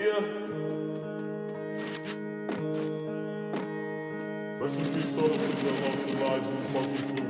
Yeah. Rest in peace, all of you that lost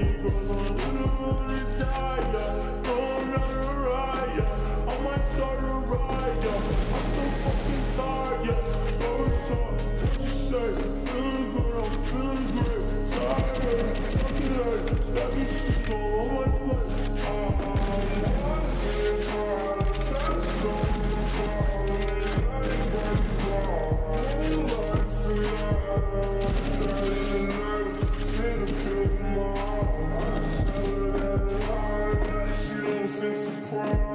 Come on, I'm gonna die. Oh, no. that